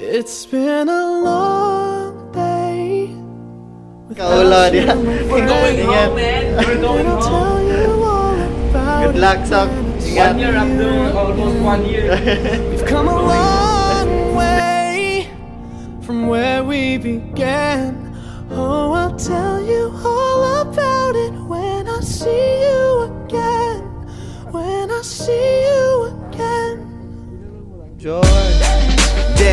It's been a long day. We're going home, man. We're going home. tell you all about Good luck. Ingat. One year after almost one year. We've come a long way from where we began. Oh, I'll tell you all about it when I see you again. When I see you again. George.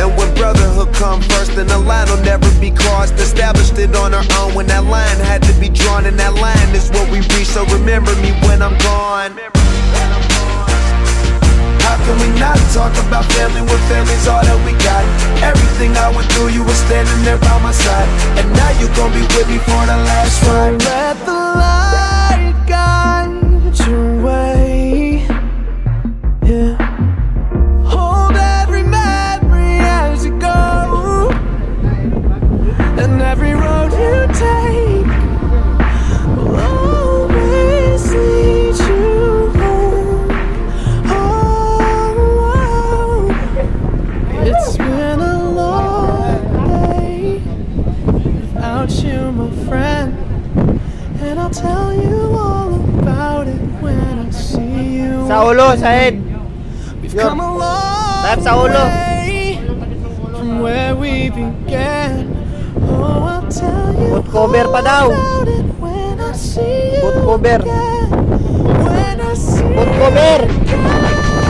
And when brotherhood come first, then the line will never be crossed. Established it on our own when that line had to be drawn, and that line is what we reach. So remember me when I'm gone. How can we not talk about family when family's all that we got? I'll tell you all about it when I see you. Sa ulo, sa head. We've Yun. come a long Tap sa ulo. way from where we began. Oh, I'll tell you Put cover pa daw. all about it when I see you Put cover. again. When I see Put cover. you again.